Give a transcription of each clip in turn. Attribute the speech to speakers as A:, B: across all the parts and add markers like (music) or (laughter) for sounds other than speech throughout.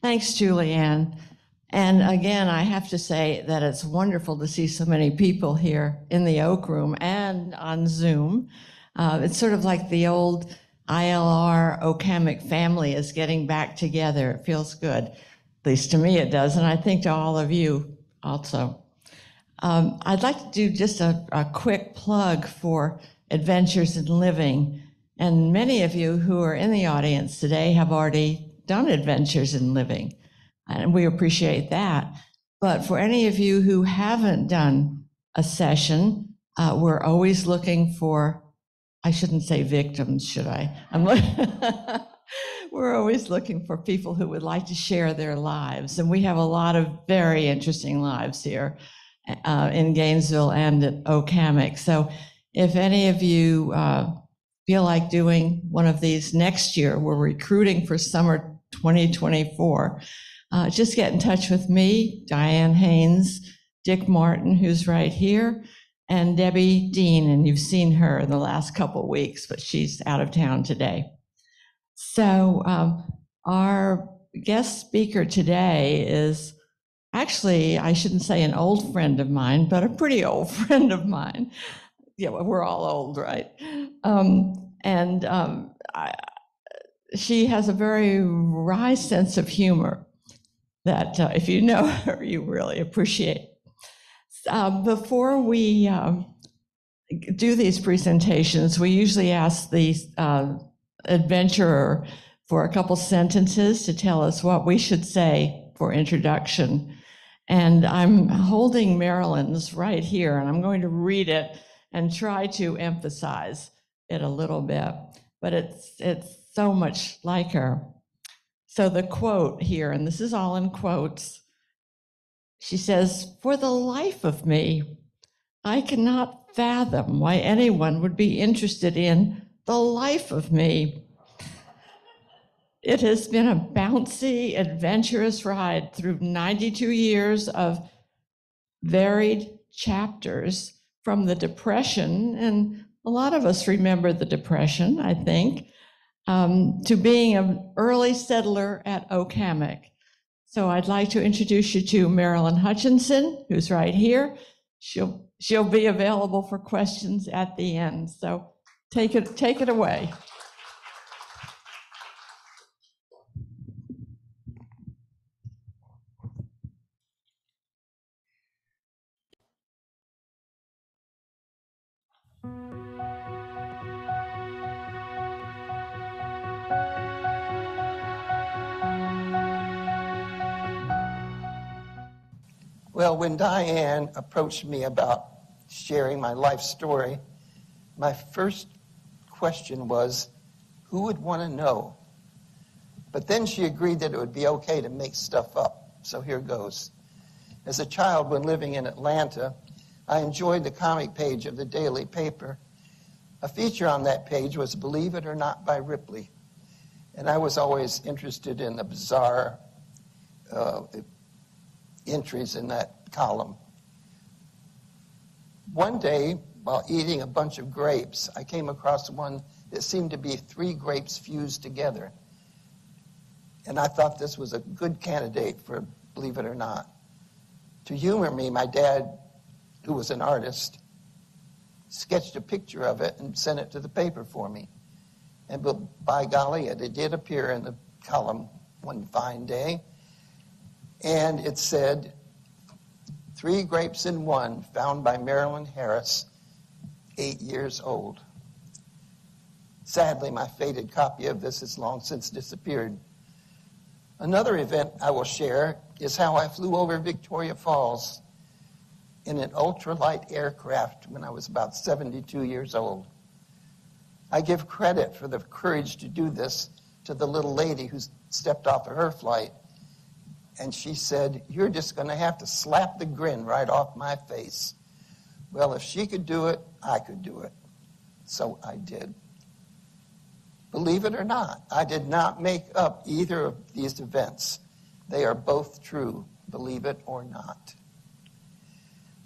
A: Thanks, Julianne. And again, I have to say that it's wonderful to see so many people here in the Oak Room and on Zoom. Uh, it's sort of like the old ILR Oak Hammock family is getting back together. It feels good. At least to me it does, and I think to all of you also. Um, I'd like to do just a, a quick plug for Adventures in Living. And many of you who are in the audience today have already done Adventures in Living, and we appreciate that. But for any of you who haven't done a session, uh, we're always looking for, I shouldn't say victims, should I? I'm (laughs) we're always looking for people who would like to share their lives. And we have a lot of very interesting lives here uh, in Gainesville and at Oak Hammock. So if any of you uh, feel like doing one of these next year, we're recruiting for summer 2024. Uh, just get in touch with me, Diane Haynes, Dick Martin, who's right here, and Debbie Dean. And you've seen her in the last couple weeks, but she's out of town today. So um, our guest speaker today is actually, I shouldn't say an old friend of mine, but a pretty old (laughs) friend of mine. Yeah, we're all old, right? Um, and um, I, she has a very wry sense of humor that, uh, if you know her, you really appreciate. Um, before we um, do these presentations, we usually ask the uh, adventurer for a couple sentences to tell us what we should say for introduction. And I'm holding Marilyn's right here, and I'm going to read it and try to emphasize it a little bit. But it's it's so much like her. So the quote here, and this is all in quotes. She says, "For the life of me, I cannot fathom why anyone would be interested in the life of me." It has been a bouncy, adventurous ride through 92 years of varied chapters from the Depression, and a lot of us remember the Depression, I think, um, to being an early settler at Oak Hammock. So I'd like to introduce you to Marilyn Hutchinson, who's right here. She'll, she'll be available for questions at the end. So take it, take it away.
B: Well, when Diane approached me about sharing my life story, my first question was, who would want to know? But then she agreed that it would be okay to make stuff up. So here goes. As a child, when living in Atlanta, I enjoyed the comic page of the daily paper. A feature on that page was Believe It or Not by Ripley. And I was always interested in the bizarre uh, entries in that column. One day, while eating a bunch of grapes, I came across one that seemed to be three grapes fused together. And I thought this was a good candidate for Believe It or Not. To humor me, my dad, who was an artist, sketched a picture of it and sent it to the paper for me. And by golly, it did appear in the column one fine day and it said, Three grapes in one, found by Marilyn Harris, eight years old. Sadly, my faded copy of this has long since disappeared. Another event I will share is how I flew over Victoria Falls in an ultralight aircraft when I was about 72 years old. I give credit for the courage to do this to the little lady who stepped off of her flight and she said, You're just going to have to slap the grin right off my face. Well, if she could do it, I could do it. So I did. Believe it or not, I did not make up either of these events. They are both true, believe it or not.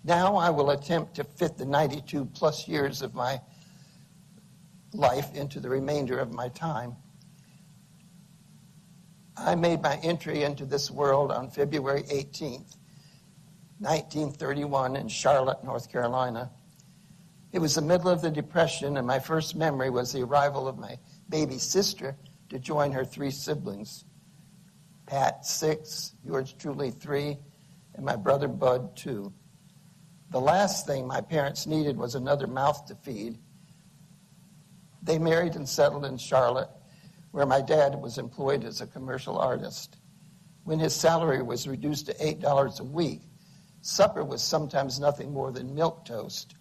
B: Now I will attempt to fit the 92 plus years of my life into the remainder of my time. I made my entry into this world on February 18th, 1931, in Charlotte, North Carolina. It was the middle of the Depression, and my first memory was the arrival of my baby sister to join her three siblings Pat, six, yours truly, three, and my brother Bud, two. The last thing my parents needed was another mouth to feed. They married and settled in Charlotte, where my dad was employed as a commercial artist. When his salary was reduced to $8 a week, supper was sometimes nothing more than milk toast,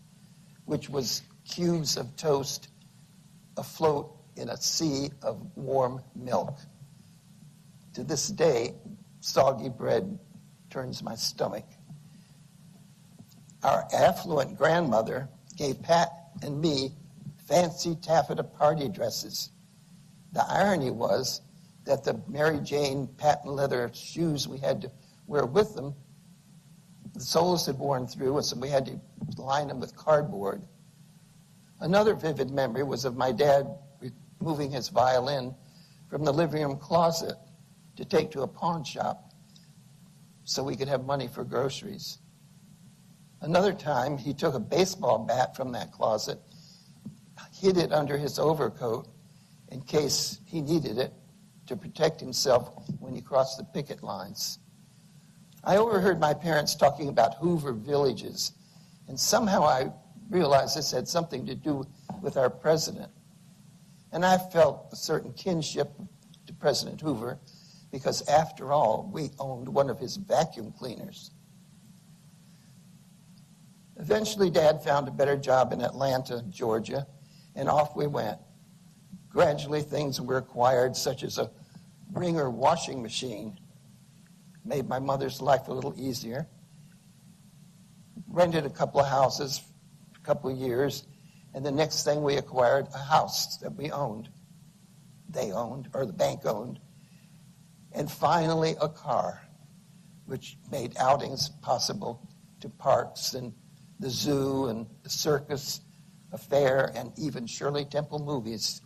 B: which was cubes of toast afloat in a sea of warm milk. To this day, soggy bread turns my stomach. Our affluent grandmother gave Pat and me fancy taffeta party dresses. The irony was that the Mary Jane patent leather shoes we had to wear with them, the soles had worn through, and so we had to line them with cardboard. Another vivid memory was of my dad moving his violin from the living room closet to take to a pawn shop so we could have money for groceries. Another time, he took a baseball bat from that closet, hid it under his overcoat in case he needed it to protect himself when he crossed the picket lines. I overheard my parents talking about Hoover villages, and somehow I realized this had something to do with our president. And I felt a certain kinship to President Hoover because, after all, we owned one of his vacuum cleaners. Eventually, Dad found a better job in Atlanta, Georgia, and off we went. Gradually, things were acquired, such as a Wringer washing machine, made my mother's life a little easier. Rented a couple of houses a couple of years, and the next thing we acquired a house that we owned. They owned, or the bank owned. And finally, a car, which made outings possible to parks and the zoo and the circus, a fair, and even Shirley Temple movies.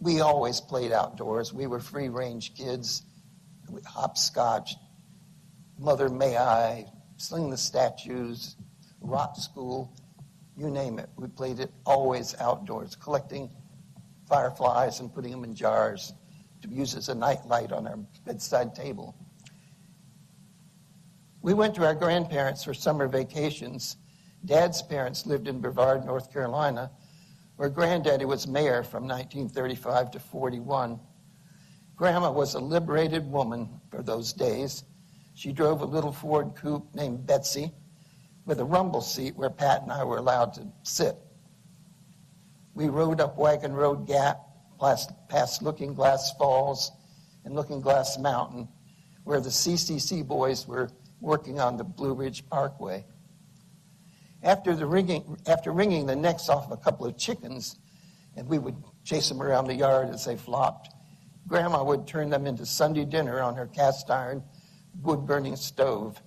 B: We always played outdoors. We were free range kids. We hopscotch, Mother May I, Sling the Statues, rock school, you name it. We played it always outdoors, collecting fireflies and putting them in jars to use as a nightlight on our bedside table. We went to our grandparents for summer vacations. Dad's parents lived in Brevard, North Carolina, where Granddaddy was mayor from 1935 to 41. Grandma was a liberated woman for those days. She drove a little Ford coupe named Betsy with a rumble seat where Pat and I were allowed to sit. We rode up Wagon Road Gap, past Looking Glass Falls and Looking Glass Mountain, where the CCC boys were working on the Blue Ridge Parkway. After, the ringing, after wringing the necks off a couple of chickens, and we would chase them around the yard as they flopped, Grandma would turn them into Sunday dinner on her cast iron wood burning stove.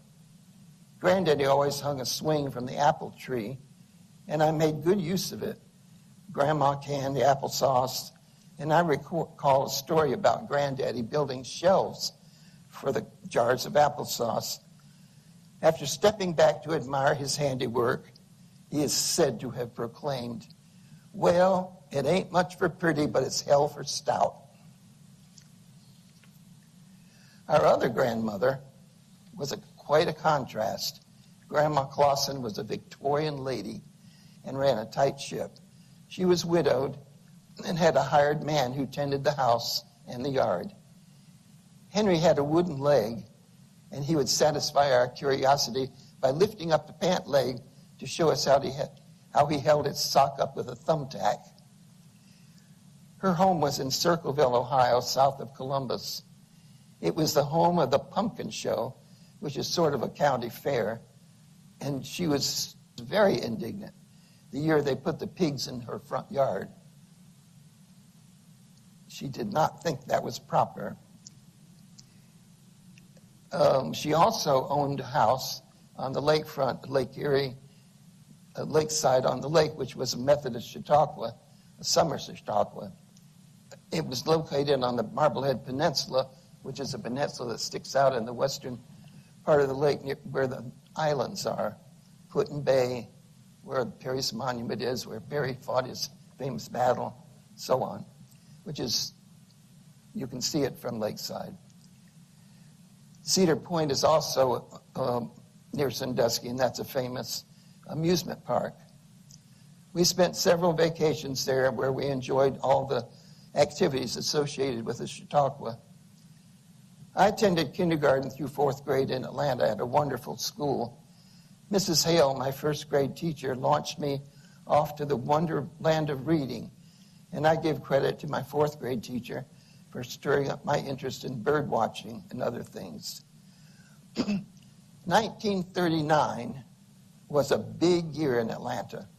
B: Granddaddy always hung a swing from the apple tree, and I made good use of it. Grandma canned the applesauce, and I recall a story about Granddaddy building shelves for the jars of applesauce. After stepping back to admire his handiwork, he is said to have proclaimed, Well, it ain't much for pretty, but it's hell for stout. Our other grandmother was a quite a contrast. Grandma Clausen was a Victorian lady and ran a tight ship. She was widowed and had a hired man who tended the house and the yard. Henry had a wooden leg, and he would satisfy our curiosity by lifting up the pant leg to show us how he, had, how he held its sock up with a thumbtack. Her home was in Circleville, Ohio, south of Columbus. It was the home of the pumpkin show which is sort of a county fair. And she was very indignant the year they put the pigs in her front yard. She did not think that was proper. Um, she also owned a house on the lakefront, Lake Erie, a lakeside on the lake, which was a Methodist Chautauqua, a summer Chautauqua. it was located on the Marblehead Peninsula, which is a peninsula that sticks out in the western part of the lake near, where the islands are. Put Bay, where Perry's monument is, where Perry fought his famous battle, so on, which is, you can see it from Lakeside. Cedar Point is also um, near Sandusky, and that's a famous amusement park. We spent several vacations there where we enjoyed all the activities associated with the Chautauqua. I attended kindergarten through fourth grade in Atlanta at a wonderful school. Mrs. Hale, my first grade teacher, launched me off to the wonderland of reading, and I give credit to my fourth grade teacher for stirring up my interest in bird watching and other things. (clears throat) 1939 was a big year in Atlanta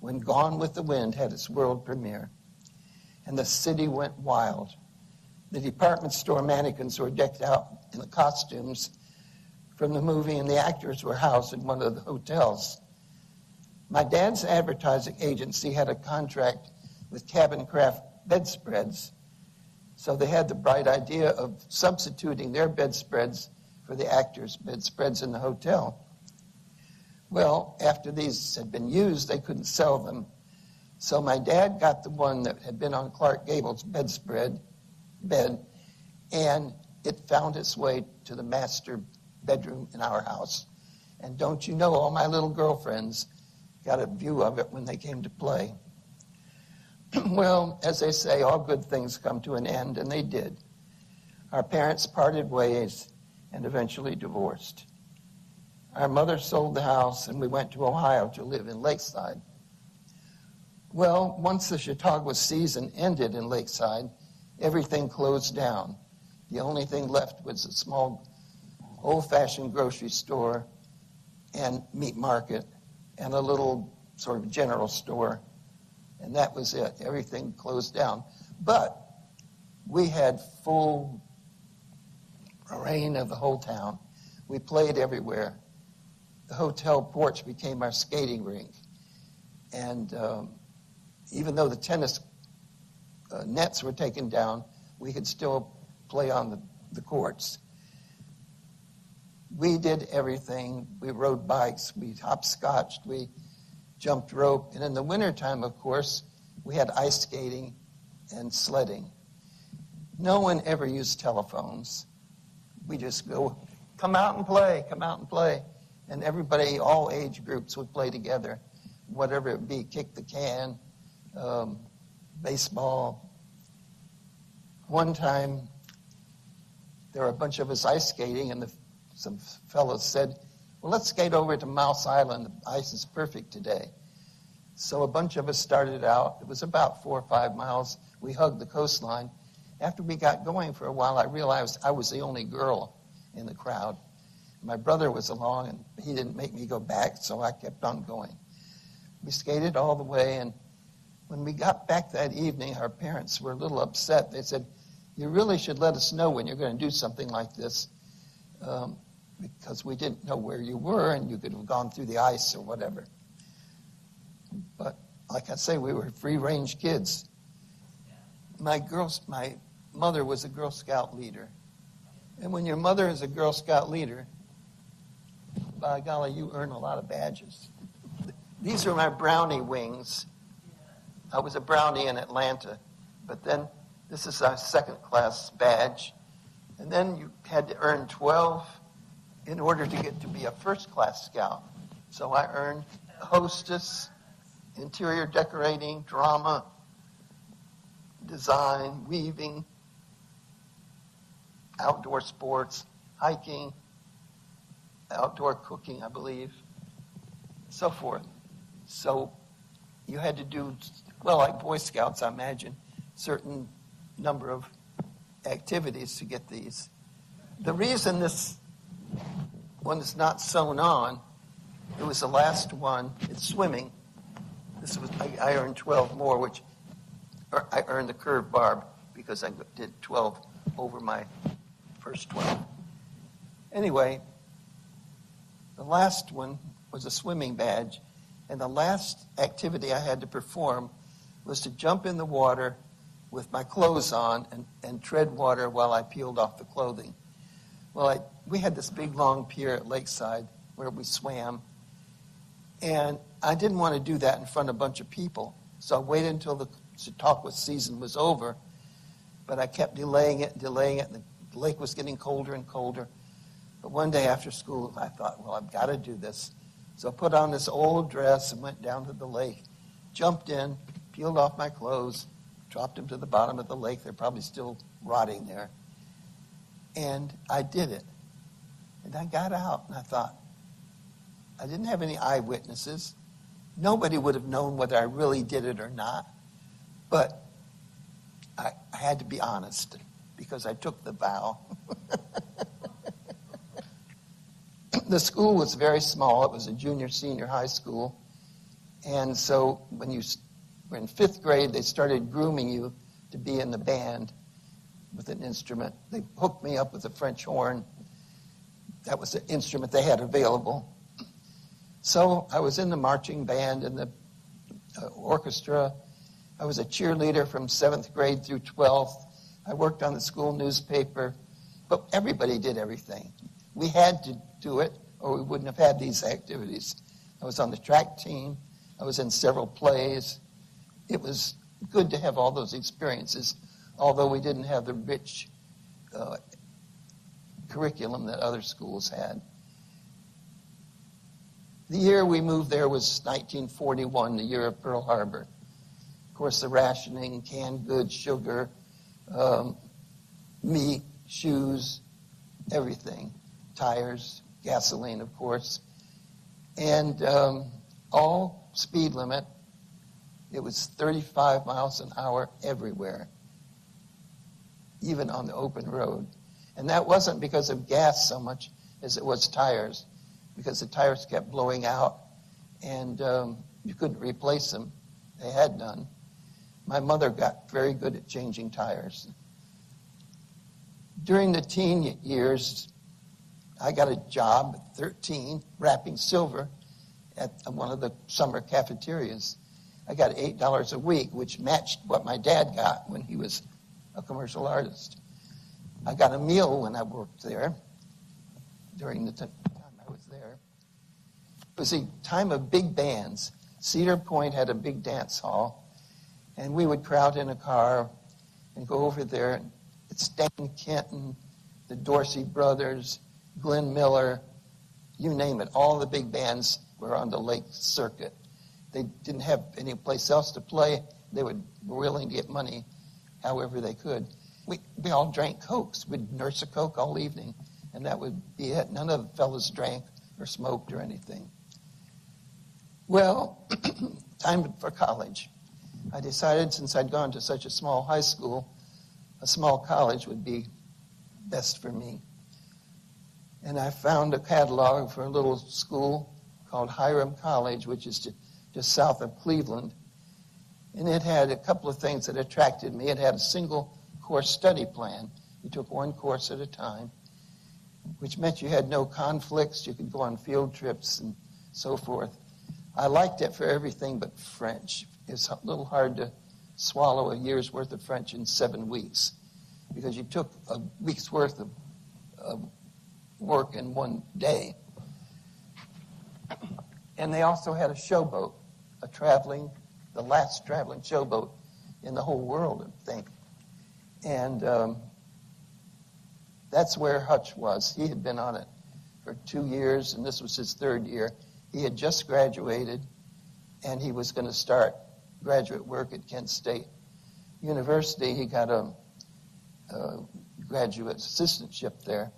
B: when Gone with the Wind had its world premiere, and the city went wild. The department store mannequins were decked out in the costumes from the movie, and the actors were housed in one of the hotels. My dad's advertising agency had a contract with Cabin Craft bedspreads, so they had the bright idea of substituting their bedspreads for the actors' bedspreads in the hotel. Well, after these had been used, they couldn't sell them. So my dad got the one that had been on Clark Gable's bedspread bed, and it found its way to the master bedroom in our house. And don't you know, all my little girlfriends got a view of it when they came to play. (laughs) well, as they say, all good things come to an end, and they did. Our parents parted ways and eventually divorced. Our mother sold the house, and we went to Ohio to live in Lakeside. Well, once the Chautauqua season ended in Lakeside, everything closed down. The only thing left was a small, old fashioned grocery store and meat market and a little sort of general store. And that was it. Everything closed down. But we had full reign of the whole town. We played everywhere. The hotel porch became our skating rink. And um, even though the tennis uh, nets were taken down, we could still play on the, the courts. We did everything. We rode bikes, we hopscotched, we jumped rope. And in the wintertime, of course, we had ice skating and sledding. No one ever used telephones. We just go, come out and play, come out and play. And everybody, all age groups would play together, whatever it be, kick the can, um, baseball. One time, there were a bunch of us ice skating, and the, some fellows said, Well, let's skate over to Mouse Island. The ice is perfect today. So a bunch of us started out. It was about four or five miles. We hugged the coastline. After we got going for a while, I realized I was the only girl in the crowd. My brother was along, and he didn't make me go back, so I kept on going. We skated all the way, and when we got back that evening, our parents were a little upset. They said, You really should let us know when you're going to do something like this um, because we didn't know where you were and you could have gone through the ice or whatever. But like I say, we were free range kids. My, girls, my mother was a Girl Scout leader. And when your mother is a Girl Scout leader, by golly, you earn a lot of badges. These are my brownie wings. I was a brownie in Atlanta, but then this is our second class badge. And then you had to earn 12 in order to get to be a first class scout. So I earned hostess, interior decorating, drama, design, weaving, outdoor sports, hiking, outdoor cooking, I believe, so forth. So you had to do, well, like Boy Scouts, I imagine, certain number of activities to get these. The reason this one that's not sewn on, it was the last one, it's swimming. This was, I, I earned 12 more, which I earned the curved barb because I did 12 over my first 12. Anyway, the last one was a swimming badge, and the last activity I had to perform was to jump in the water with my clothes on and, and tread water while I peeled off the clothing. Well, I, we had this big long pier at Lakeside where we swam, and I didn't want to do that in front of a bunch of people. So I waited until the Chautauqua season was over, but I kept delaying it, and delaying it, and the lake was getting colder and colder. But one day after school, I thought, well, I've got to do this. So I put on this old dress and went down to the lake, jumped in, peeled off my clothes, dropped them to the bottom of the lake. They're probably still rotting there. And I did it. And I got out and I thought, I didn't have any eyewitnesses. Nobody would have known whether I really did it or not. But I, I had to be honest because I took the vow. (laughs) the school was very small. It was a junior senior high school. And so when you were in fifth grade, they started grooming you to be in the band with an instrument. They hooked me up with a French horn. That was the instrument they had available. So I was in the marching band and the uh, orchestra. I was a cheerleader from seventh grade through 12th. I worked on the school newspaper, but everybody did everything. We had to do it, or we wouldn't have had these activities. I was on the track team. I was in several plays. It was good to have all those experiences, although we didn't have the rich uh, curriculum that other schools had. The year we moved there was 1941, the year of Pearl Harbor. Of course, the rationing, canned goods, sugar, um, meat, shoes, everything, tires, gasoline, of course, and um, all speed limit. It was 35 miles an hour everywhere, even on the open road. And that wasn't because of gas so much as it was tires because the tires kept blowing out and um, you couldn't replace them. They had none. My mother got very good at changing tires. During the teen years, I got a job at 13 wrapping silver at one of the summer cafeterias. I got $8 a week, which matched what my dad got when he was a commercial artist. I got a meal when I worked there during the time I was there. It was a time of big bands. Cedar Point had a big dance hall, and we would crowd in a car and go over there. And it's Stan Kenton, the Dorsey Brothers, Glenn Miller, you name it. All the big bands were on the lake circuit. They didn't have any place else to play. They would, were willing to get money however they could. We, we all drank Cokes. We'd nurse a Coke all evening, and that would be it. None of the fellas drank or smoked or anything. Well, (clears throat) time for college. I decided since I'd gone to such a small high school, a small college would be best for me. And I found a catalog for a little school called Hiram College, which is just south of Cleveland. And it had a couple of things that attracted me. It had a single course study plan. You took one course at a time, which meant you had no conflicts. You could go on field trips and so forth. I liked it for everything but French. It's a little hard to swallow a year's worth of French in seven weeks because you took a week's worth of, of work in one day. And they also had a showboat, a traveling, the last traveling showboat in the whole world, I think. And um, that's where Hutch was. He had been on it for two years, and this was his third year. He had just graduated, and he was going to start graduate work at Kent State University. He got a, a graduate assistantship there.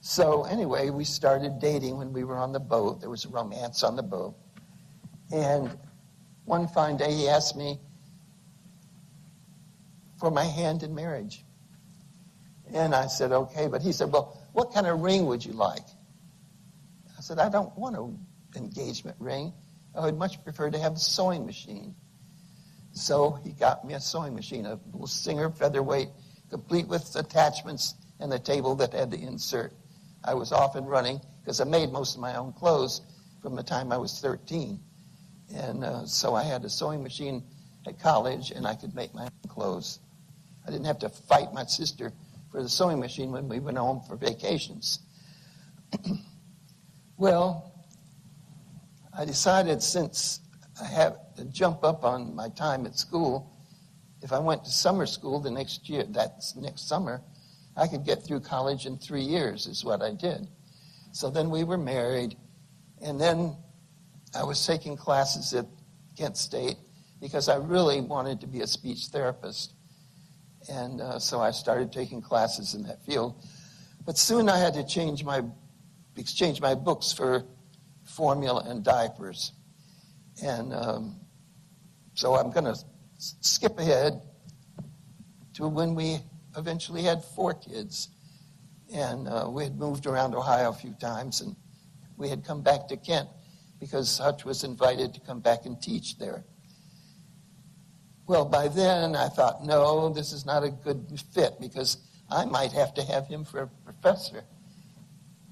B: So, anyway, we started dating when we were on the boat. There was a romance on the boat. And one fine day, he asked me for my hand in marriage. And I said, okay. But he said, well, what kind of ring would you like? I said, I don't want an engagement ring. I would much prefer to have a sewing machine. So he got me a sewing machine, a little Singer featherweight, complete with attachments and the table that had the insert. I was off and running because I made most of my own clothes from the time I was 13. And uh, so I had a sewing machine at college and I could make my own clothes. I didn't have to fight my sister for the sewing machine when we went home for vacations. (clears throat) well, I decided since I have to jump up on my time at school, if I went to summer school the next year, that's next summer, I could get through college in three years, is what I did. So then we were married, and then I was taking classes at Kent State because I really wanted to be a speech therapist. And uh, so I started taking classes in that field. But soon I had to change my, exchange my books for formula and diapers. And um, so I'm going to skip ahead to when we eventually had four kids. And uh, we had moved around Ohio a few times, and we had come back to Kent because Hutch was invited to come back and teach there. Well, by then I thought, no, this is not a good fit because I might have to have him for a professor.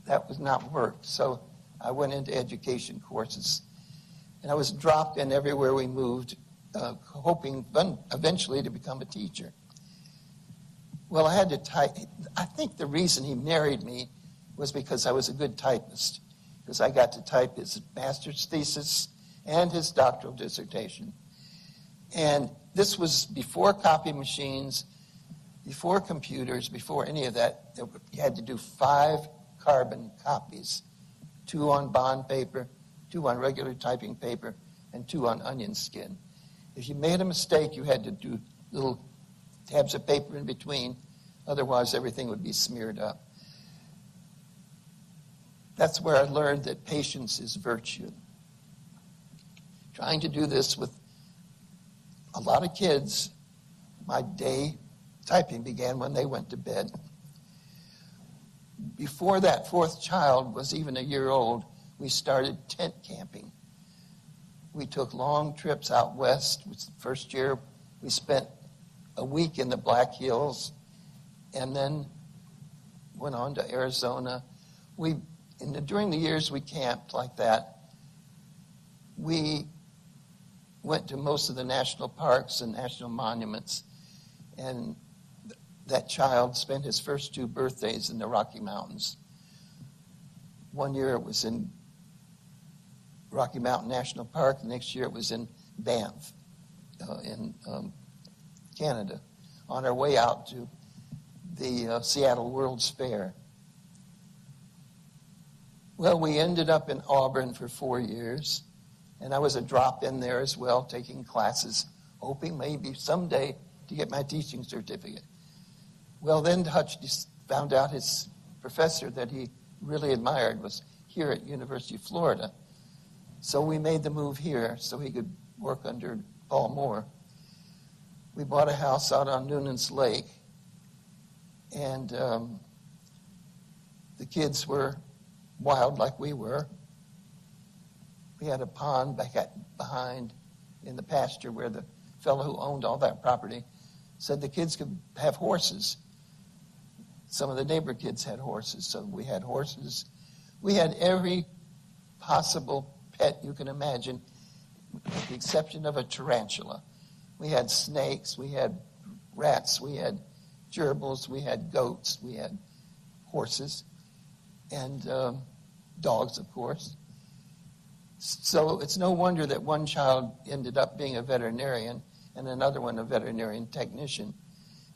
B: That was not worked. So I went into education courses. And I was dropped in everywhere we moved, uh, hoping eventually to become a teacher. Well, I had to type. I think the reason he married me was because I was a good typist, because I got to type his master's thesis and his doctoral dissertation. And this was before copy machines, before computers, before any of that. You had to do five carbon copies two on bond paper, two on regular typing paper, and two on onion skin. If you made a mistake, you had to do little tabs of paper in between, otherwise, everything would be smeared up. That's where I learned that patience is virtue. Trying to do this with a lot of kids, my day typing began when they went to bed. Before that fourth child was even a year old, we started tent camping. We took long trips out west. The first year, we spent a week in the Black Hills and then went on to Arizona. We, the, during the years we camped like that, we went to most of the national parks and national monuments. And that child spent his first two birthdays in the Rocky Mountains. One year it was in Rocky Mountain National Park, the next year it was in Banff uh, in um, Canada on our way out to the uh, Seattle World's Fair. Well, we ended up in Auburn for four years. And I was a drop in there as well, taking classes, hoping maybe someday to get my teaching certificate. Well, then Hutch found out his professor that he really admired was here at University of Florida. So we made the move here so he could work under Paul Moore. We bought a house out on Newnan's Lake, and um, the kids were wild like we were we had a pond back at, behind in the pasture where the fellow who owned all that property said the kids could have horses. Some of the neighbor kids had horses, so we had horses. We had every possible pet you can imagine, with the exception of a tarantula. We had snakes, we had rats, we had gerbils, we had goats, we had horses, and um, dogs, of course. So it's no wonder that one child ended up being a veterinarian and another one a veterinarian technician,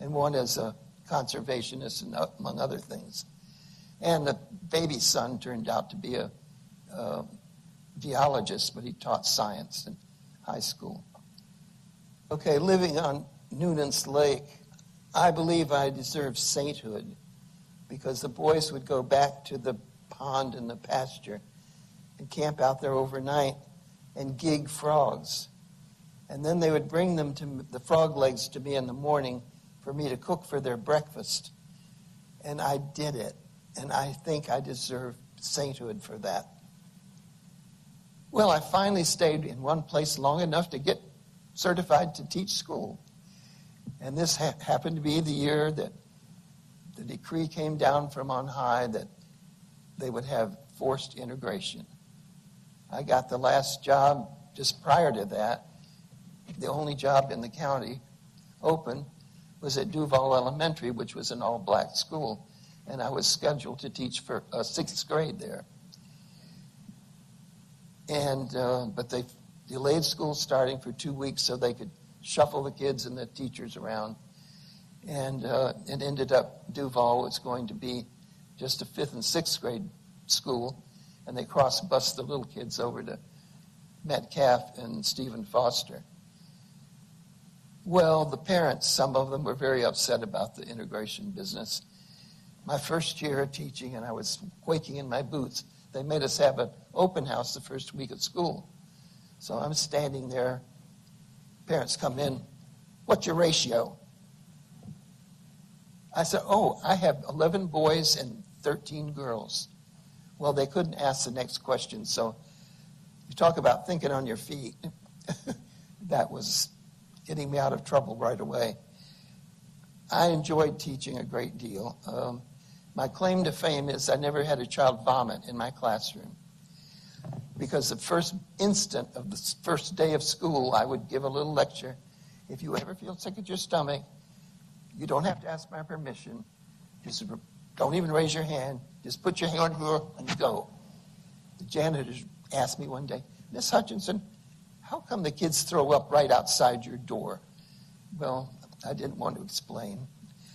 B: and one as a conservationist, and among other things. And the baby son turned out to be a, a geologist, but he taught science in high school. Okay, living on Newnan's Lake, I believe I deserve sainthood because the boys would go back to the pond and the pasture and camp out there overnight and gig frogs. And then they would bring them to the frog legs to me in the morning for me to cook for their breakfast. And I did it. And I think I deserve sainthood for that. Well, I finally stayed in one place long enough to get certified to teach school. And this ha- happened to be the year that the decree came down from on high that they would have forced integration. I got the last job just prior to that the only job in the county open was at Duval Elementary, which was an all black school. And I was scheduled to teach for uh, sixth grade there. And, uh, but they delayed school starting for two weeks so they could shuffle the kids and the teachers around. And uh, it ended up Duval was going to be just a fifth and sixth grade school, and they cross bused the little kids over to Metcalfe and Stephen Foster. Well, the parents, some of them were very upset about the integration business. My first year of teaching, and I was quaking in my boots, they made us have an open house the first week of school. So I'm standing there. Parents come in. What's your ratio? I said, Oh, I have 11 boys and 13 girls. Well, they couldn't ask the next question. So you talk about thinking on your feet. (laughs) that was getting me out of trouble right away. I enjoyed teaching a great deal. Um, my claim to fame is I never had a child vomit in my classroom. Because the first instant of the first day of school, I would give a little lecture. If you ever feel sick at your stomach, you don't have to ask my permission. Just don't even raise your hand. Just put your hand here and go. The janitors asked me one day, Miss Hutchinson, how come the kids throw up right outside your door? Well, I didn't want to explain.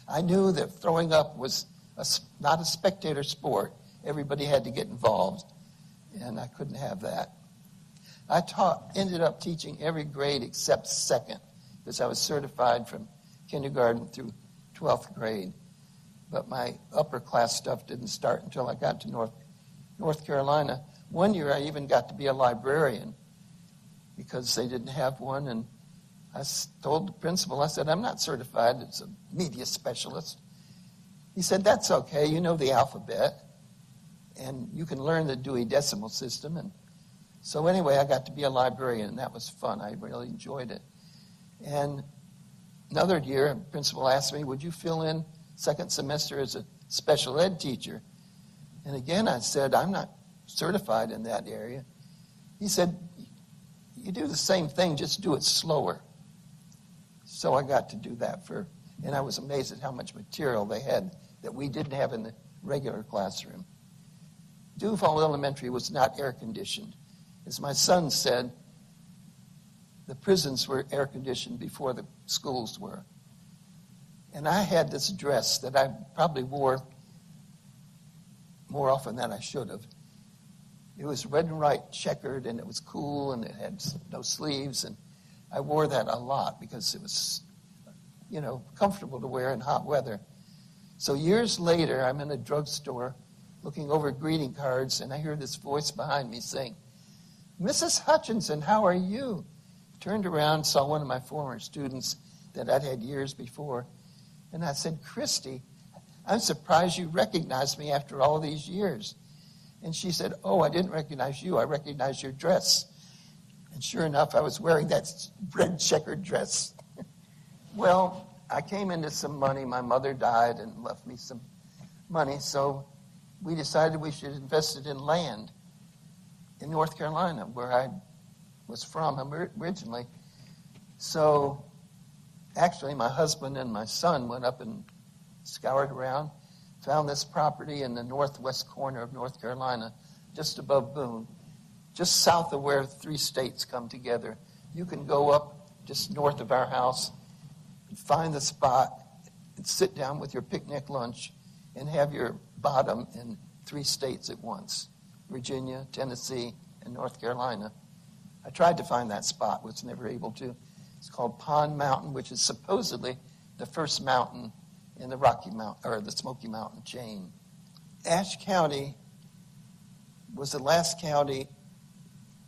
B: I knew that throwing up was a, not a spectator sport. Everybody had to get involved, and I couldn't have that. I taught, ended up teaching every grade except second, because I was certified from kindergarten through 12th grade. But my upper class stuff didn't start until I got to North, North Carolina. One year I even got to be a librarian because they didn't have one. And I told the principal, I said, I'm not certified as a media specialist. He said, That's okay. You know the alphabet, and you can learn the Dewey Decimal System. And so, anyway, I got to be a librarian, and that was fun. I really enjoyed it. And another year, a principal asked me, Would you fill in second semester as a special ed teacher? And again, I said, I'm not certified in that area. He said, You do the same thing, just do it slower. So I got to do that for, and I was amazed at how much material they had that we didn't have in the regular classroom. Duval Elementary was not air conditioned. As my son said, the prisons were air conditioned before the schools were. And I had this dress that I probably wore more often than I should have. It was red and white checkered, and it was cool, and it had no sleeves. And I wore that a lot because it was, you know, comfortable to wear in hot weather. So years later, I'm in a drugstore looking over greeting cards, and I hear this voice behind me saying, Mrs. Hutchinson, how are you? Turned around, saw one of my former students that I'd had years before, and I said, Christy, I'm surprised you recognized me after all these years. And she said, Oh, I didn't recognize you. I recognized your dress. And sure enough, I was wearing that red checkered dress. (laughs) well, I came into some money. My mother died and left me some money, so we decided we should invest it in land in North Carolina, where I was from originally. So actually, my husband and my son went up and scoured around, found this property in the northwest corner of North Carolina, just above Boone, just south of where three states come together. You can go up just north of our house find the spot and sit down with your picnic lunch and have your bottom in three states at once Virginia, Tennessee, and North Carolina. I tried to find that spot, was never able to. It's called Pond Mountain, which is supposedly the first mountain in the Rocky Mountain or the Smoky Mountain chain. Ashe County was the last county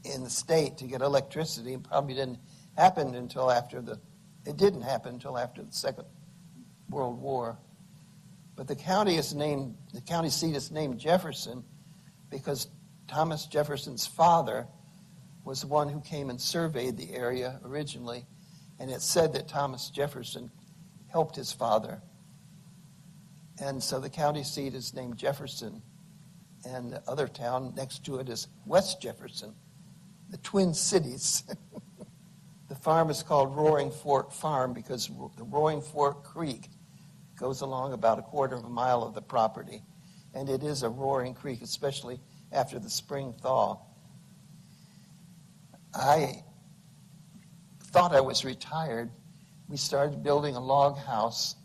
B: in the state to get electricity and probably didn't happen until after the it didn't happen until after the Second World War. But the county is named, the county seat is named Jefferson because Thomas Jefferson's father was the one who came and surveyed the area originally. And it said that Thomas Jefferson helped his father. And so the county seat is named Jefferson. And the other town next to it is West Jefferson, the Twin Cities. (laughs) The farm is called Roaring Fork Farm because the Roaring Fork Creek goes along about a quarter of a mile of the property. And it is a roaring creek, especially after the spring thaw. I thought I was retired. We started building a log house.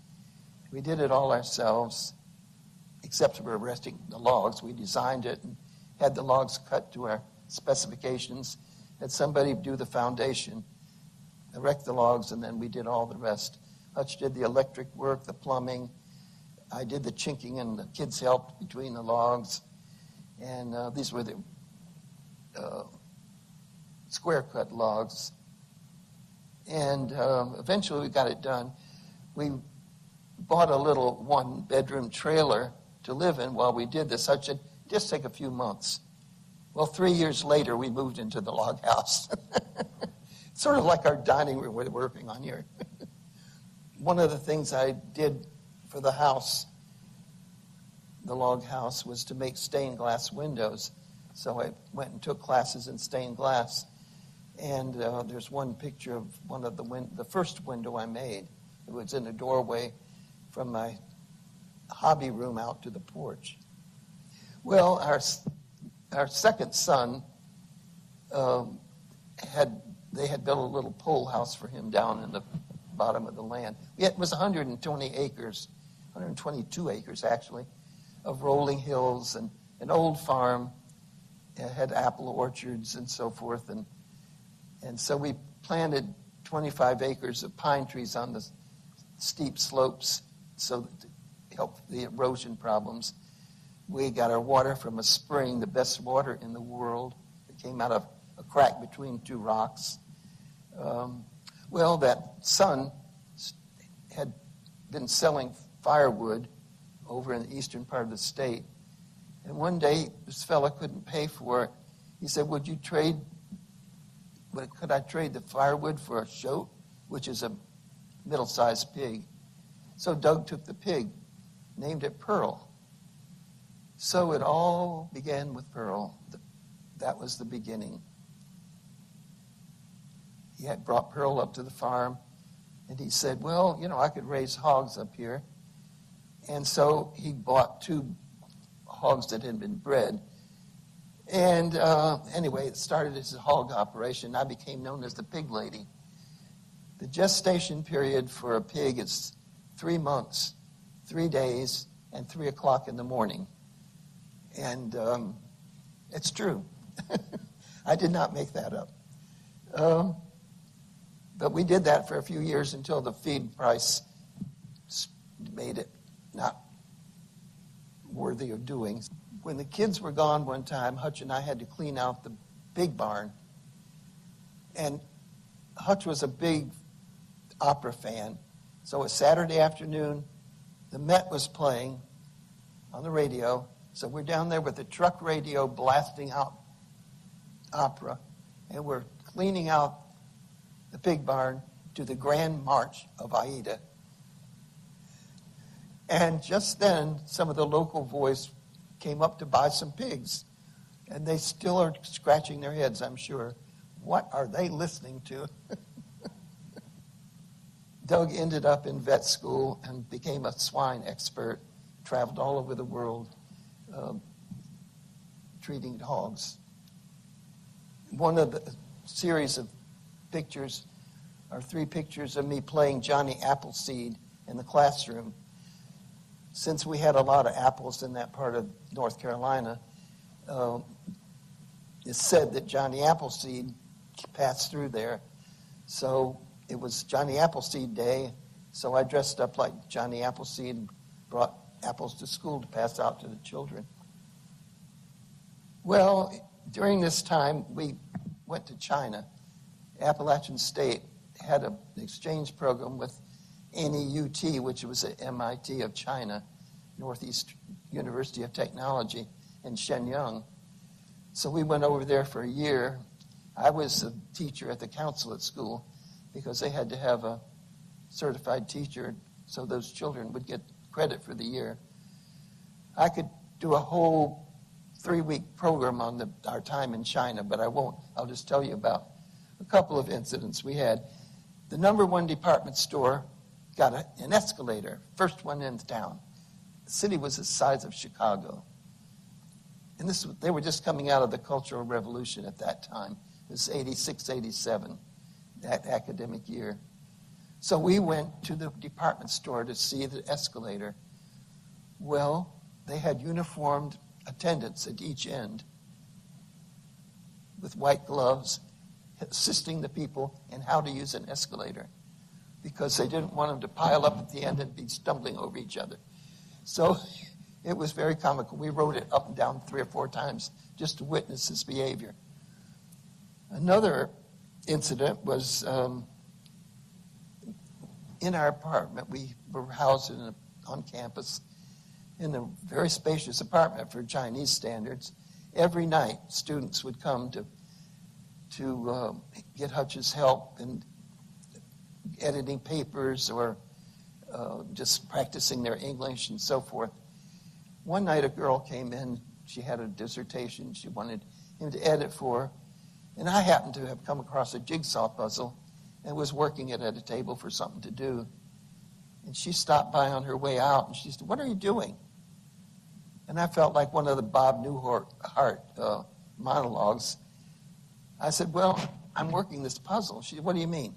B: We did it all ourselves, except for resting the logs. We designed it and had the logs cut to our specifications, had somebody do the foundation, erect the logs, and then we did all the rest. Hutch did the electric work, the plumbing. I did the chinking, and the kids helped between the logs. And uh, these were the uh, square cut logs. And um, eventually we got it done. We bought a little one bedroom trailer to live in while we did this. I said, just take a few months. Well, three years later, we moved into the log house. (laughs) sort of like our dining room we're working on here. (laughs) one of the things I did for the house, the log house, was to make stained glass windows. So I went and took classes in stained glass. And uh, there's one picture of one of the win- the first window I made. It was in a doorway from my hobby room out to the porch. Well, our our second son um, had they had built a little pole house for him down in the bottom of the land. It was 120 acres, 122 acres actually, of rolling hills and an old farm. It had apple orchards and so forth. And, and so we planted 25 acres of pine trees on the steep slopes so to help the erosion problems. We got our water from a spring, the best water in the world. It came out of a crack between two rocks. Um, well, that son had been selling firewood over in the eastern part of the state. And one day, this fella couldn't pay for it. He said, Would you trade, could I trade the firewood for a shoat, which is a middle sized pig? So Doug took the pig, named it Pearl. So it all began with Pearl. That was the beginning. He had brought Pearl up to the farm, and he said, Well, you know, I could raise hogs up here. And so he bought two hogs that had been bred. And uh, anyway, it started as a hog operation. I became known as the pig lady. The gestation period for a pig is three months, three days, and three o'clock in the morning. And um, it's true. (laughs) I did not make that up. Um, but we did that for a few years until the feed price made it not worthy of doing. When the kids were gone one time, Hutch and I had to clean out the big barn. And Hutch was a big opera fan. So a Saturday afternoon, the Met was playing on the radio. So we're down there with the truck radio blasting out opera. And we're cleaning out the pig barn to the Grand March of Aida. And just then, some of the local boys came up to buy some pigs. And they still are scratching their heads, I'm sure. What are they listening to? (laughs) Doug ended up in vet school and became a swine expert, traveled all over the world um, treating hogs. One of the series of pictures are three pictures of me playing Johnny Appleseed in the classroom. Since we had a lot of apples in that part of North Carolina, uh, it's said that Johnny Appleseed passed through there. So it was Johnny Appleseed Day, so I dressed up like Johnny Appleseed and brought apples to school to pass out to the children. Well, during this time, we went to China. Appalachian State had an exchange program with NEUT, which was at MIT of China, Northeast University of Technology in Shenyang. So we went over there for a year. I was a teacher at the consulate school because they had to have a certified teacher so those children would get credit for the year. I could do a whole three week program on the, our time in China, but I won't. I'll just tell you about a couple of incidents. We had the number one department store got a, an escalator, first one in town. The city was the size of Chicago. And this, they were just coming out of the Cultural Revolution at that time. It was 86, 87, that academic year. So we went to the department store to see the escalator. Well, they had uniformed attendants at each end with white gloves assisting the people in how to use an escalator because they didn't want them to pile up at the end and be stumbling over each other. So (laughs) it was very comical. We rode it up and down three or four times just to witness this behavior. Another incident was um, in our apartment. We were housed a, on campus in a very spacious apartment for Chinese standards. Every night, students would come to to uh, get Hutch's help in editing papers or uh, just practicing their English and so forth. One night, a girl came in. She had a dissertation she wanted him to edit for, and I happened to have come across a jigsaw puzzle and was working it at a table for something to do. And she stopped by on her way out, and she said, "What are you doing?" And I felt like one of the Bob Newhart uh, monologues I said, Well, I'm working this puzzle. She said, What do you mean?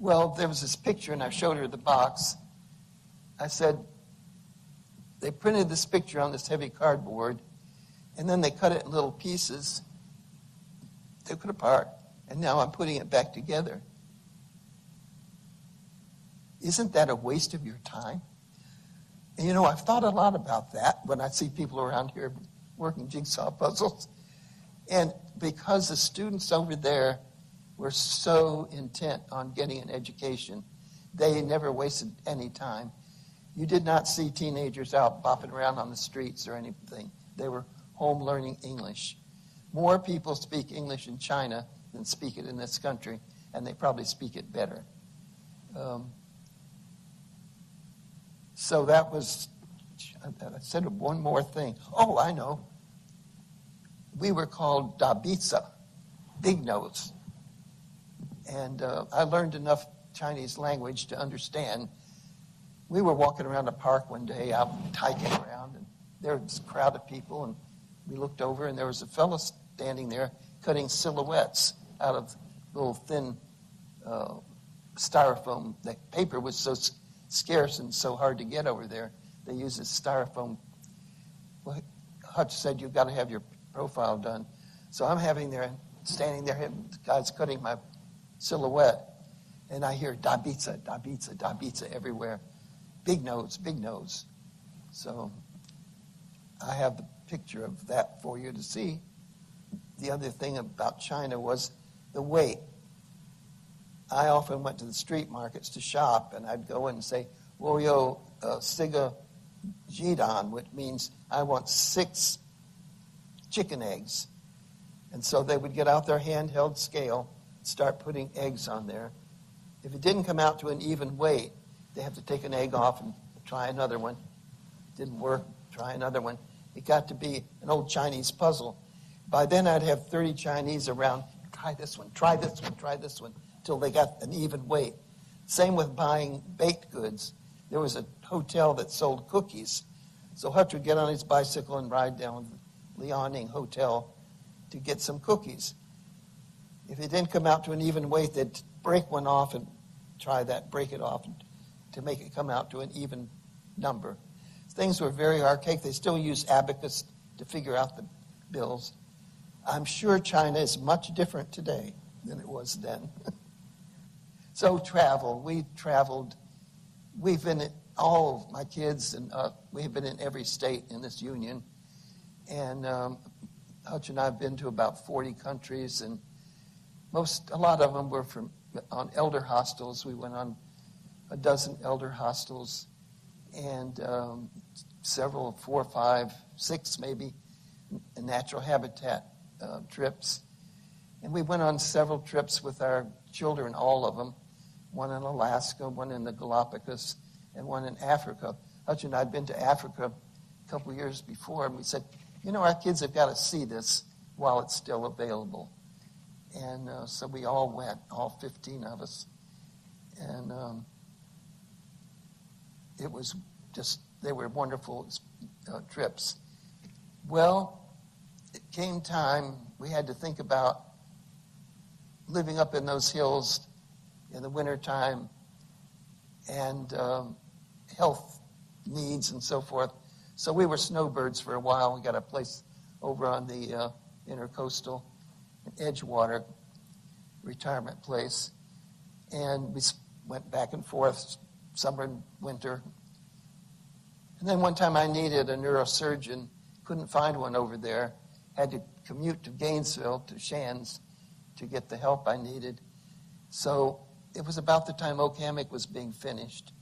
B: Well, there was this picture, and I showed her the box. I said, They printed this picture on this heavy cardboard, and then they cut it in little pieces, took it apart, and now I'm putting it back together. Isn't that a waste of your time? And you know, I've thought a lot about that when I see people around here working jigsaw puzzles. And because the students over there were so intent on getting an education, they never wasted any time. You did not see teenagers out bopping around on the streets or anything. They were home learning English. More people speak English in China than speak it in this country, and they probably speak it better. Um, so that was, I said one more thing. Oh, I know we were called Dabitsa, big nose. And uh, I learned enough Chinese language to understand. We were walking around a park one day, out hiking around, and there was a crowd of people, and we looked over, and there was a fellow standing there cutting silhouettes out of little thin uh, styrofoam. The paper was so scarce and so hard to get over there. They used this styrofoam. Well, Hutch said, You've got to have your profile done. So I'm having there, standing there, the guy's cutting my silhouette, and I hear da pizza, da pizza everywhere. Big nose, big nose. So I have the picture of that for you to see. The other thing about China was the weight. I often went to the street markets to shop, and I'd go in and say, Woyo uh, Siga Jidan, which means I want six chicken eggs. And so they would get out their handheld scale, start putting eggs on there. If it didn't come out to an even weight, they have to take an egg off and try another one. Didn't work, try another one. It got to be an old Chinese puzzle. By then, I'd have 30 Chinese around. Try this one, try this one, try this one, till they got an even weight. Same with buying baked goods. There was a hotel that sold cookies. So Hutch would get on his bicycle and ride down the Liaoning Hotel to get some cookies. If it didn't come out to an even weight, they'd break one off and try that, break it off to make it come out to an even number. Things were very archaic. They still use abacus to figure out the bills. I'm sure China is much different today than it was then. (laughs) so travel. We traveled. We've been all of my kids and uh, we've been in every state in this union. And um, Hutch and I have been to about 40 countries, and most, a lot of them were from on elder hostels. We went on a dozen elder hostels, and um, several, four, five, six maybe, natural habitat uh, trips. And we went on several trips with our children, all of them. One in Alaska, one in the Galapagos, and one in Africa. Hutch and I had been to Africa a couple years before, and we said, you know, our kids have got to see this while it's still available. And uh, so we all went, all 15 of us. And um, it was just, they were wonderful uh, trips. Well, it came time, we had to think about living up in those hills in the wintertime and um, health needs and so forth. So we were snowbirds for a while. We got a place over on the uh, intercoastal Edgewater retirement place. And we went back and forth summer and winter. And then one time I needed a neurosurgeon, couldn't find one over there, had to commute to Gainesville, to Shands, to get the help I needed. So it was about the time Oak Hammock was being finished.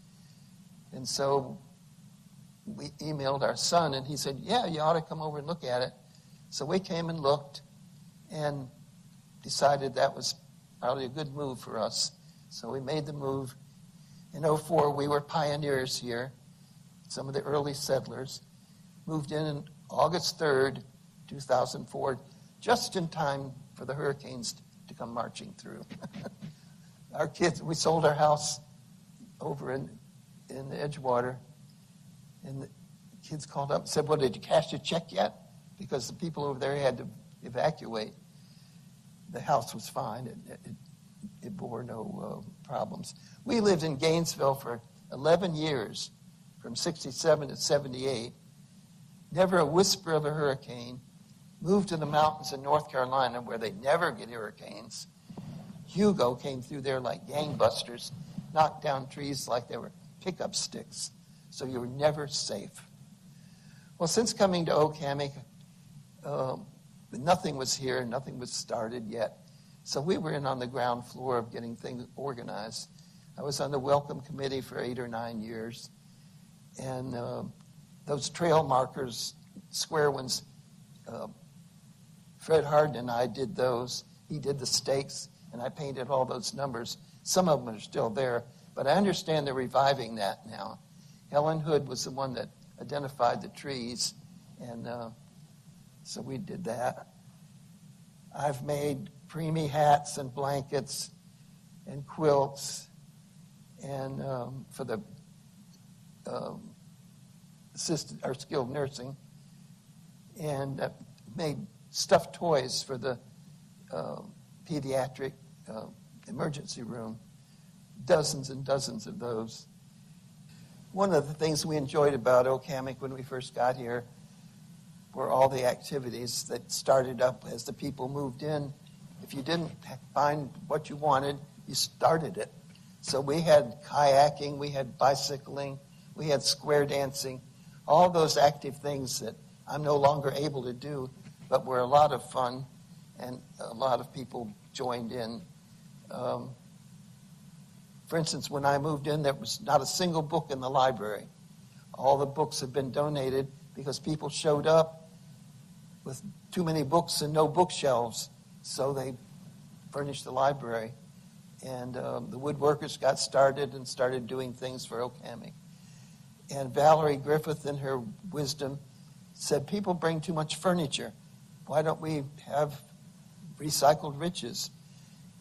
B: And so we emailed our son, and he said, Yeah, you ought to come over and look at it. So we came and looked and decided that was probably a good move for us. So we made the move. In 04, we were pioneers here, some of the early settlers. Moved in on August 3rd, 2004, just in time for the hurricanes to come marching through. (laughs) our kids, we sold our house over in, in Edgewater, and the kids called up and said, Well, did you cash your check yet? Because the people over there had to evacuate. The house was fine, it, it, it bore no uh, problems. We lived in Gainesville for 11 years, from 67 to 78. Never a whisper of a hurricane. Moved to the mountains in North Carolina where they never get hurricanes. Hugo came through there like gangbusters, knocked down trees like they were pickup sticks. So you were never safe. Well, since coming to Oak Hammock, um, nothing was here, nothing was started yet. So we were in on the ground floor of getting things organized. I was on the welcome committee for eight or nine years. And uh, those trail markers, square ones, uh, Fred Harden and I did those. He did the stakes, and I painted all those numbers. Some of them are still there, but I understand they're reviving that now. Helen Hood was the one that identified the trees, and uh, so we did that. I've made preemie hats and blankets and quilts and um, for the um, assisted or skilled nursing and uh, made stuffed toys for the uh, pediatric uh, emergency room dozens and dozens of those one of the things we enjoyed about Oak Hammock when we first got here were all the activities that started up as the people moved in. If you didn't find what you wanted, you started it. So we had kayaking, we had bicycling, we had square dancing, all those active things that I'm no longer able to do, but were a lot of fun, and a lot of people joined in. Um, for instance, when I moved in, there was not a single book in the library. All the books had been donated because people showed up with too many books and no bookshelves, so they furnished the library. And um, the woodworkers got started and started doing things for Hammock. And Valerie Griffith, in her wisdom, said, People bring too much furniture. Why don't we have recycled riches?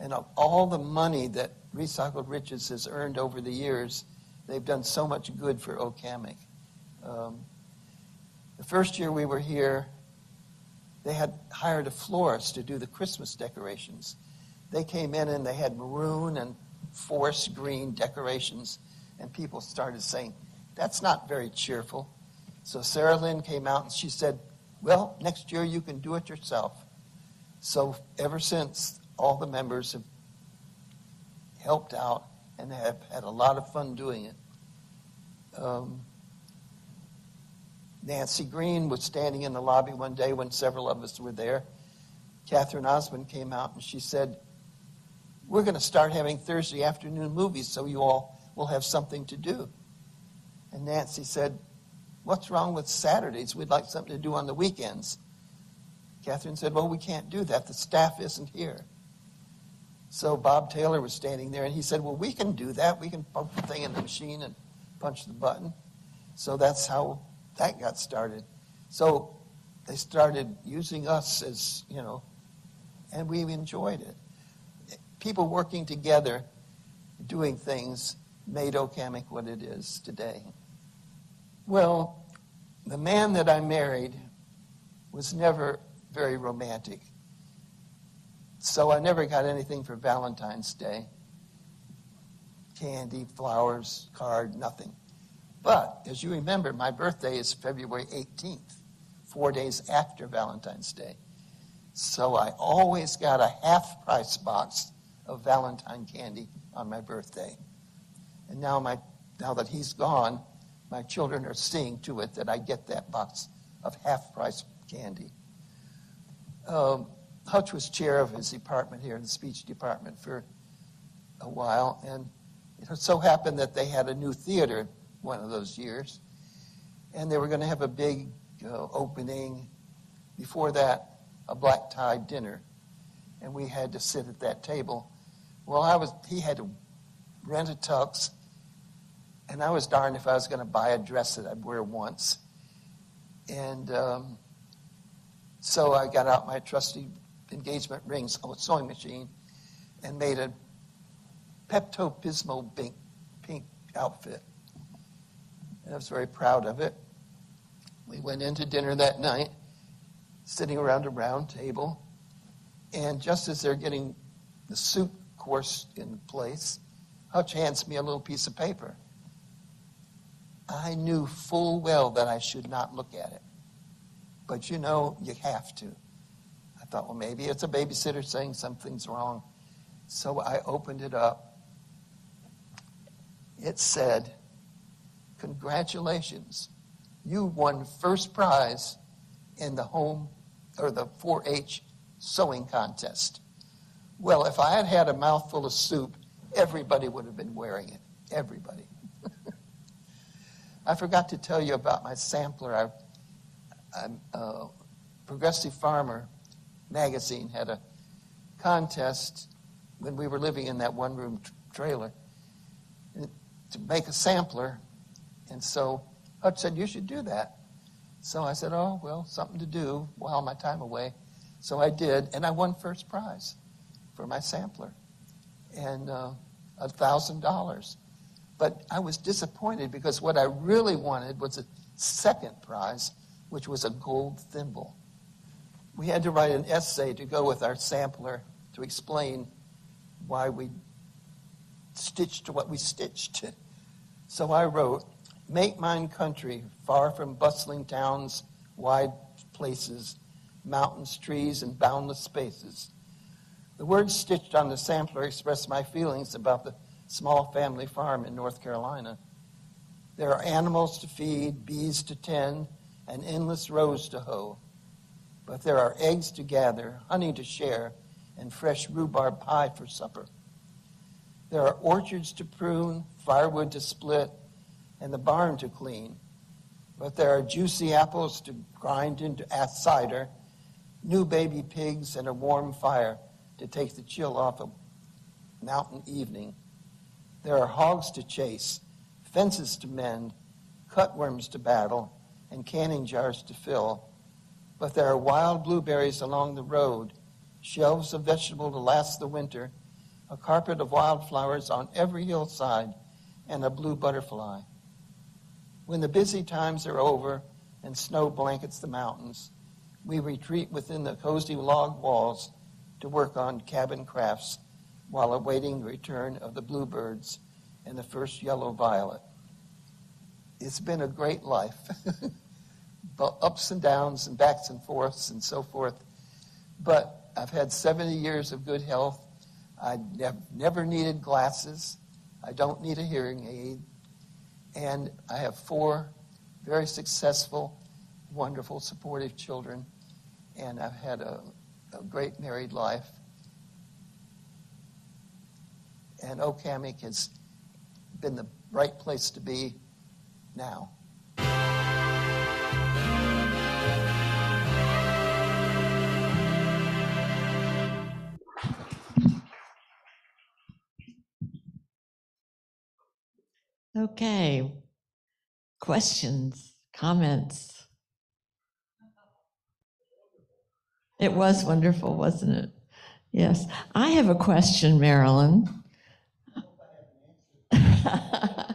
B: And of all the money that Recycled Riches has earned over the years, they've done so much good for Oak Hammock. Um, the first year we were here, they had hired a florist to do the Christmas decorations. They came in and they had maroon and forest green decorations, and people started saying, That's not very cheerful. So Sarah Lynn came out and she said, Well, next year you can do it yourself. So ever since, all the members have helped out and have had a lot of fun doing it. Um, Nancy Green was standing in the lobby one day when several of us were there. Catherine Osmond came out and she said, We're going to start having Thursday afternoon movies so you all will have something to do. And Nancy said, What's wrong with Saturdays? We'd like something to do on the weekends. Catherine said, Well, we can't do that. The staff isn't here. So Bob Taylor was standing there and he said, Well, we can do that. We can pump the thing in the machine and punch the button. So that's how that got started. So they started using us as, you know, and we enjoyed it. People working together, doing things, made Oak Hammock what it is today. Well, the man that I married was never very romantic. So I never got anything for Valentine's Day candy, flowers, card, nothing. But as you remember, my birthday is February 18th, four days after Valentine's Day. So I always got a half price box of Valentine candy on my birthday. And now, my, now that he's gone, my children are seeing to it that I get that box of half price candy. Um, Hutch was chair of his department here in the speech department for a while, and it so happened that they had a new theater one of those years, and they were going to have a big opening. Before that, a black tie dinner, and we had to sit at that table. Well, I was he had to rent a tux, and I was darned if I was going to buy a dress that I'd wear once. And um, so I got out my trusty engagement ring sewing machine and made a Pepto Bismol pink, pink outfit. And I was very proud of it. We went into dinner that night, sitting around a round table. And just as they're getting the soup course in place, Hutch hands me a little piece of paper. I knew full well that I should not look at it. But you know, you have to. I thought, well, maybe it's a babysitter saying something's wrong. So I opened it up. It said, Congratulations, you won first prize in the home or the 4 H sewing contest. Well, if I had had a mouthful of soup, everybody would have been wearing it. Everybody. (laughs) I forgot to tell you about my sampler. I, uh, Progressive Farmer magazine had a contest when we were living in that one room t- trailer to make a sampler. And so Hutch said, You should do that. So I said, Oh, well, something to do while my time away. So I did, and I won first prize for my sampler and uh, a thousand dollars. But I was disappointed because what I really wanted was a second prize, which was a gold thimble. We had to write an essay to go with our sampler to explain why we stitched what we stitched. (laughs) So I wrote, Make mine country far from bustling towns, wide places, mountains, trees, and boundless spaces. The words stitched on the sampler express my feelings about the small family farm in North Carolina. There are animals to feed, bees to tend, and endless rows to hoe. But there are eggs to gather, honey to share, and fresh rhubarb pie for supper. There are orchards to prune, firewood to split, and the barn to clean. But there are juicy apples to grind into cider, new baby pigs, and a warm fire to take the chill off a mountain evening. There are hogs to chase, fences to mend, cutworms to battle, and canning jars to fill. But there are wild blueberries along the road, shelves of vegetable to last the winter, a carpet of wildflowers on every hillside, and a blue butterfly. When the busy times are over and snow blankets the mountains, we retreat within the cozy log walls to work on cabin crafts while awaiting the return of the bluebirds and the first yellow violet. It's been a great life, (laughs) but ups and downs and backs and forths and so forth. But I've had 70 years of good health. I nev- never needed glasses. I don't need a hearing aid. And I have four very successful, wonderful, supportive children. And I've had a, a great married life. And Oak Hammock has been the right place to be now.
A: Okay. Questions, comments? It was wonderful, wasn't it? Yes, I have a question, Marilyn. (laughs)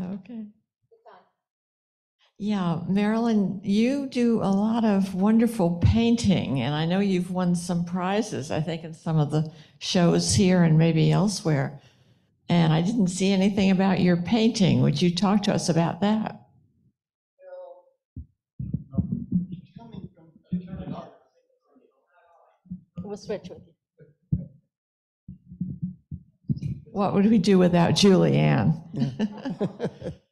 A: Okay. Yeah, Marilyn, you do a lot of wonderful painting, and I know you've won some prizes, I think, in some of the shows here and maybe elsewhere. And I didn't see anything about your painting. Would you talk to us about that?
C: We'll switch with you.
A: What would we do without Julianne? (laughs)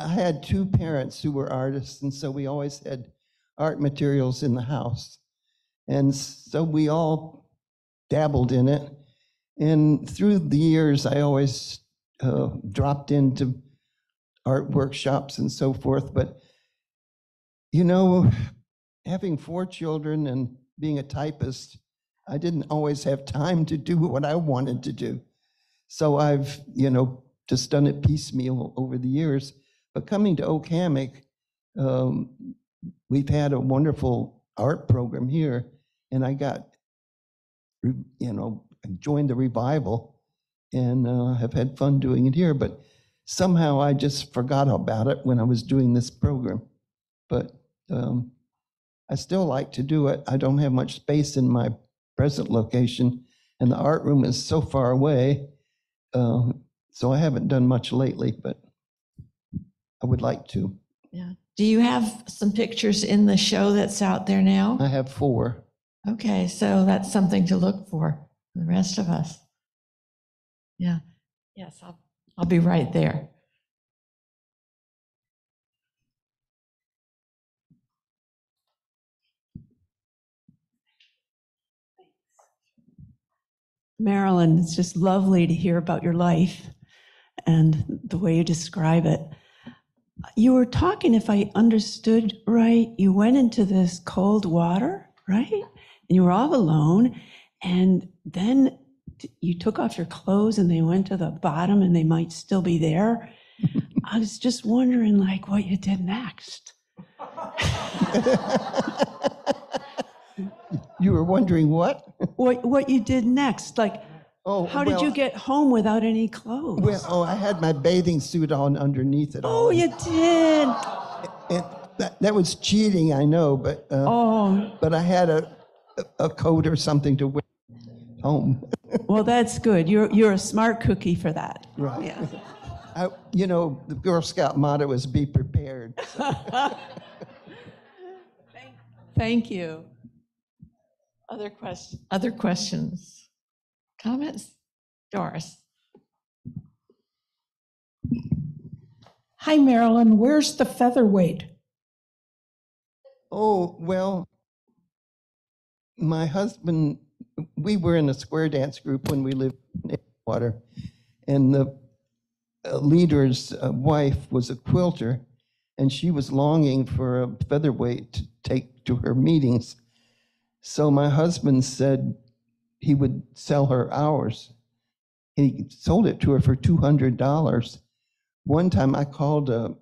B: I had two parents who were artists, and so we always had art materials in the house. And so we all dabbled in it. And through the years, I always uh, dropped into art workshops and so forth. But, you know, having four children and being a typist, I didn't always have time to do what I wanted to do. So I've, you know, just done it piecemeal over the years. But coming to Oak Hammock, um, we've had a wonderful art program here, and I got, you know, joined the revival and uh, have had fun doing it here. But somehow I just forgot about it when I was doing this program. But um, I still like to do it. I don't have much space in my present location, and the art room is so far away. Uh, so I haven't done much lately, but I would like to.
A: Yeah. Do you have some pictures in the show that's out there now?
B: I have four.
A: Okay, so that's something to look for, for the rest of us. Yeah, yes, I'll, I'll be right there.
D: Marilyn, it's just lovely to hear about your life and the way you describe it. You were talking, if I understood right, you went into this cold water, right? And you were all alone. And then you took off your clothes and they went to the bottom and they might still be there. (laughs) I was just wondering, like, what you did next. (laughs)
B: You were wondering what?
D: What, what you did next. Like,
B: Oh,
D: how did you get home without any clothes?
B: Well, oh, I had my bathing suit on underneath it. all.
D: Oh, you did.
B: And that, that was cheating, I know, but uh,
D: Oh,
B: but I had a a coat or something to wear home. (laughs)
D: well, that's good. You're you're a smart cookie for that.
B: Right.
D: Yeah. (laughs)
B: I, you know, the Girl Scout motto is "Be prepared." (laughs)
D: Thank you.
A: Other questions, other questions, comments? Doris?
E: Hi, Marilyn. Where's the featherweight?
B: Oh well, my husband, we were in a square dance group when we lived in Water, and the uh, leader's uh, wife was a quilter, and she was longing for a featherweight to take to her meetings. So my husband said he would sell her ours. He sold it to her for two hundred dollars. One time, I called a,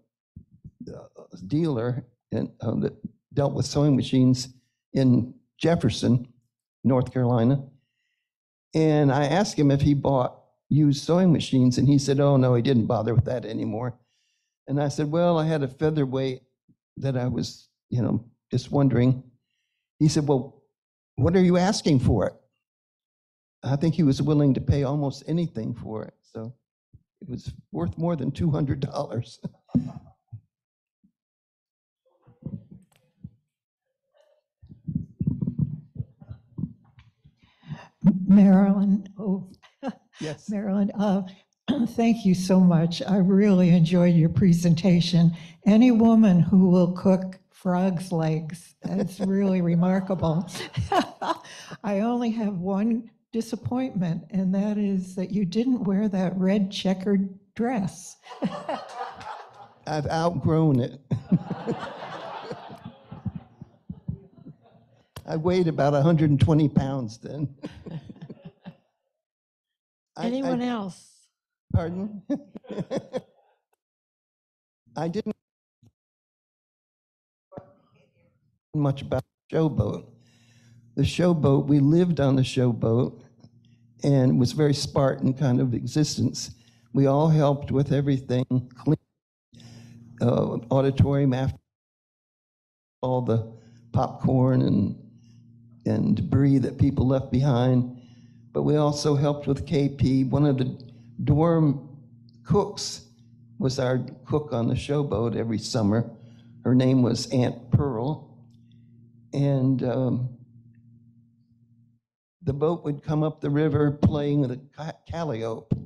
B: a dealer and uh, that dealt with sewing machines in Jefferson, North Carolina, and I asked him if he bought used sewing machines, and he said, "Oh no, he didn't bother with that anymore." And I said, "Well, I had a featherweight that I was, you know, just wondering." He said, "Well, what are you asking for it?" I think he was willing to pay almost anything for it, so it was worth more than two hundred dollars.
E: Marilyn, oh,
B: yes. (laughs)
E: Marilyn, uh, (clears throat) thank you so much. I really enjoyed your presentation. Any woman who will cook frog's legs, that's really remarkable. (laughs) I only have one disappointment, and that is that you didn't wear that red checkered dress. (laughs)
B: I've outgrown it. (laughs) I weighed about 120 pounds then. (laughs) I- I-
A: Anyone else?
B: Pardon? I didn't. much about the showboat. The showboat, we lived on the showboat and was very Spartan kind of existence. We all helped with everything, clean, uh, auditorium after all the popcorn and, and debris that people left behind. But we also helped with KP. One of the dorm cooks was our cook on the showboat every summer. Her name was Aunt Pearl. And um, the boat would come up the river playing the ca- calliope,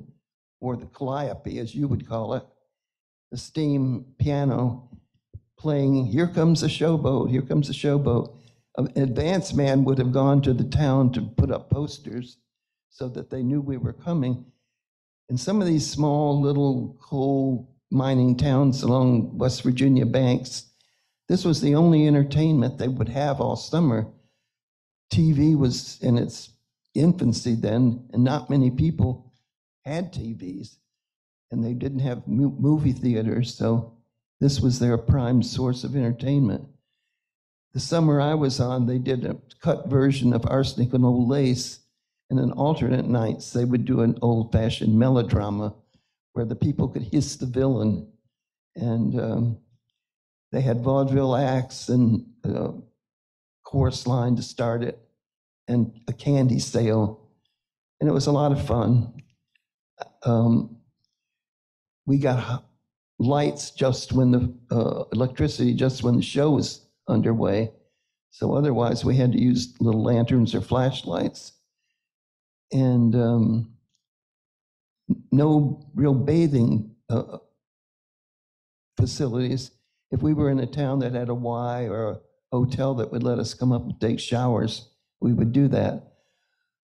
B: or the calliope, as you would call it, the steam piano, playing, Here Comes the Showboat, Here Comes the Showboat. Um, an advance man would have gone to the town to put up posters so that they knew we were coming. In some of these small little coal mining towns along West Virginia banks, this was the only entertainment they would have all summer. TV was in its infancy then, and not many people had TVs, and they didn't have mo- movie theaters, so this was their prime source of entertainment. The summer I was on, they did a cut version of Arsenic and Old Lace, and then alternate nights they would do an old-fashioned melodrama where the people could hiss the villain, and um, they had vaudeville acts and uh, chorus line to start it, and a candy sale, and it was a lot of fun. Um, we got lights just when the uh, electricity just when the show was underway, so otherwise we had to use little lanterns or flashlights, and um, no real bathing uh, facilities. If we were in a town that had a Y or a hotel that would let us come up and take showers, we would do that.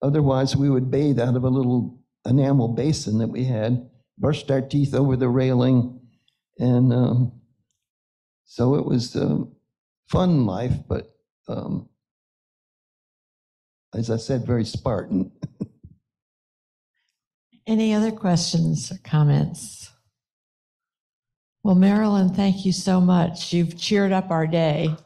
B: Otherwise, we would bathe out of a little enamel basin that we had, brushed our teeth over the railing, and um, so it was a fun life, but um, as I said, very Spartan. (laughs)
A: Any other questions or comments? Well, Marilyn, thank you so much. You've cheered up our day. (laughs)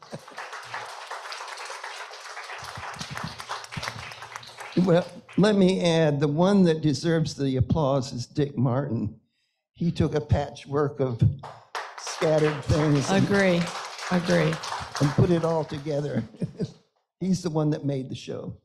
B: Well, let me add, the one that deserves the applause is Dick Martin. He took a patchwork of scattered things and
A: Agree, agree.
B: and put it all together. (laughs) He's the one that made the show.